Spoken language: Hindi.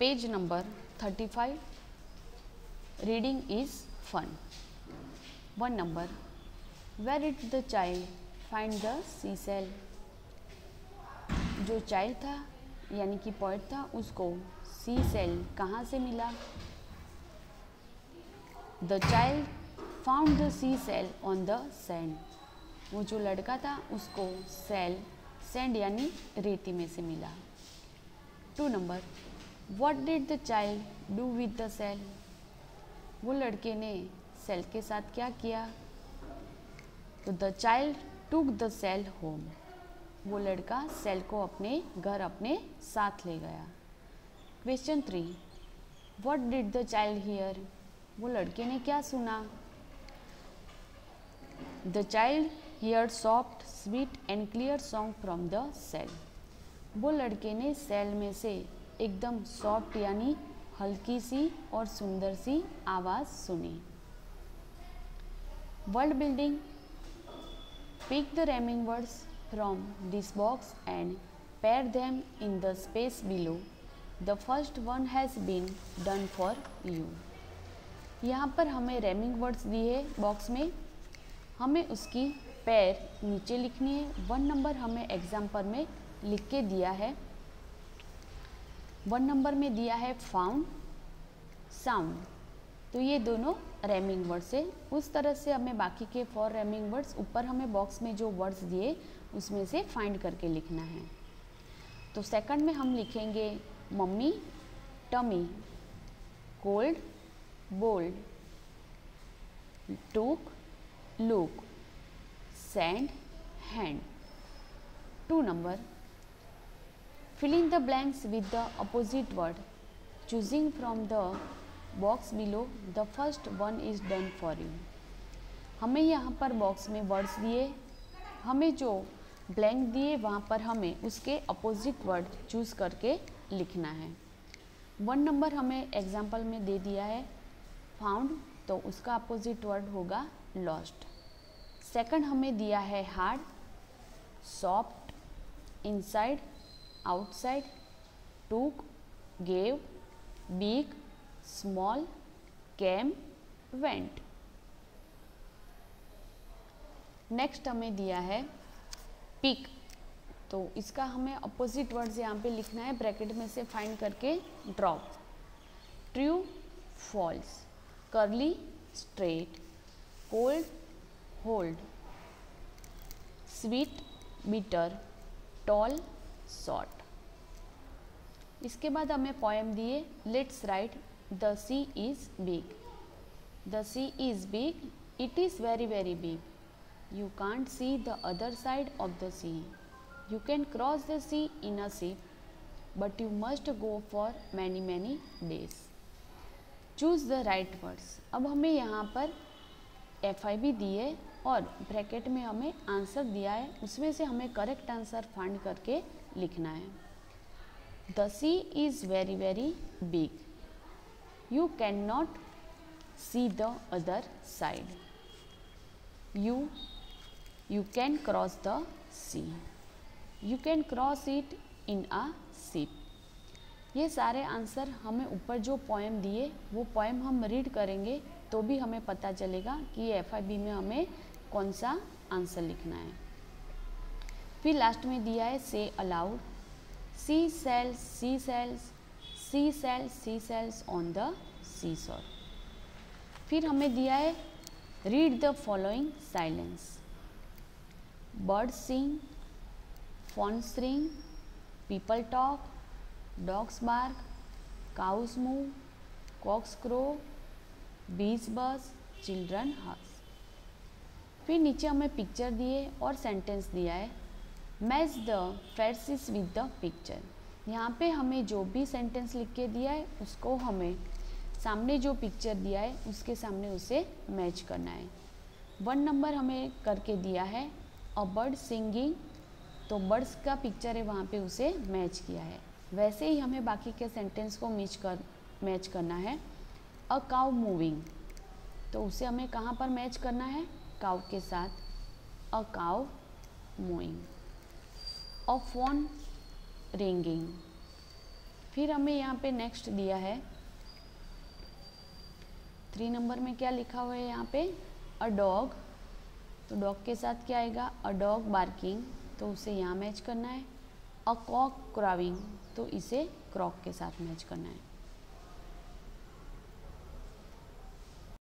page number 35 reading is fun. One number, where did the child find the seashell जो चाइल्ड था, यानी कि पॉइंट था, उसको सी सेल कहाँ से मिला? The child found the sea shell on the sand वो जो लड़का था, उसको सेल सैंड यानी रेती में से मिला. Two number what did the child do with the shell वो लड़के ने सेल के साथ क्या किया? तो the child took the shell home वो लड़का सेल को अपने घर अपने साथ ले गया. Question three what did the child hear वो लड़के ने क्या सुना? The child hear soft sweet and clear song from the shell वो लड़के ने सेल में से एकदम सॉफ्ट यानी हल्की सी और सुंदर सी आवाज़ सुनी। World building pick the rhyming words from this box and pair them in the space below the first one has been done for you यहाँ पर हमें रैमिंग वर्ड्स दिए बॉक्स में। हमें उसकी पैर नीचे लिखनी है। वन नंबर हमें एग्ज़ाम्पल में लिख के दिया है। वन नंबर में दिया है फाउंड साउंड तो ये दोनों रैमिंग वर्ड्स है। उस तरह से हमें बाकी के फोर रैमिंग वर्ड्स ऊपर हमें बॉक्स में जो वर्ड्स दिए, उसमें से फाइंड करके लिखना है। तो सेकंड में हम लिखेंगे mummy tummy cold, bold, took, look, sand, hand. Two number. Fill in the blanks with the opposite word. Choosing from the box below, the first one is done for you. हमें यहाँ पर बॉक्स में वर्ड्स दिए हमें जो ब्लैंक दिए वहाँ पर हमें उसके अपोजिट वर्ड चूज़ करके लिखना है वन नंबर हमें एग्ज़ाम्पल में दे दिया है फाउंड तो उसका अपोजिट वर्ड होगा लॉस्ट सेकंड हमें दिया है hard soft inside outside, took, gave, big, small, came, went. Next हमें दिया है पिक तो इसका हमें अपोजिट वर्ड्स यहाँ पे लिखना है ब्रैकेट में से फाइंड करके drop true false curly straight cold hold sweet bitter tall short इसके बाद हमें पोएम दिए let's write the sea is big the sea is big it is very very big you can't see the other side of the sea you can cross the sea in a ship but you must go for many many days choose the right words अब हमें यहाँ पर एफ़ आई बी दिए और ब्रैकेट में हमें आंसर दिया है, उसमें से हमें करेक्ट आंसर फाइंड करके लिखना है। The sea is very very big you can not see the other side you you can cross the sea you can cross it in a seat ये सारे आंसर हमें ऊपर जो पोएम दिए, वो पोएम हम रीड करेंगे तो भी हमें पता चलेगा कि एफआईबी में हमें कौन सा आंसर लिखना है। फिर लास्ट में दिया है से aloud sea shells sea shells sea shells sea shells on the sea shore फिर हमें दिया है read the following sentences bird sing phone ring people talk dogs bark, cows moo, cocks crow, bees buzz, children हस फिर नीचे हमें पिक्चर दिए और सेंटेंस दिया है match the phrases with the picture यहाँ पे हमें जो भी सेंटेंस लिख के दिया है, उसको हमें सामने जो पिक्चर दिया है, उसके सामने उसे मैच करना है। वन नंबर हमें करके दिया है अ बर्ड सिंगिंग तो बर्ड्स का पिक्चर है, वहाँ पे उसे मैच किया है। वैसे ही हमें बाकी के सेंटेंस को मिच कर मैच करना है। अ काउ मूविंग तो उसे हमें कहाँ पर मैच करना है? काउ के साथ। A cow mooing a phone ringing फिर हमें यहाँ पे नेक्स्ट दिया है। थ्री नंबर में क्या लिखा हुआ है यहाँ पे? अ डॉग तो डॉग के साथ क्या आएगा? अ डॉग बार्किंग तो उसे यहाँ मैच करना है। अ कॉक क्रॉविंग तो इसे क्रॉक के साथ मैच करना है।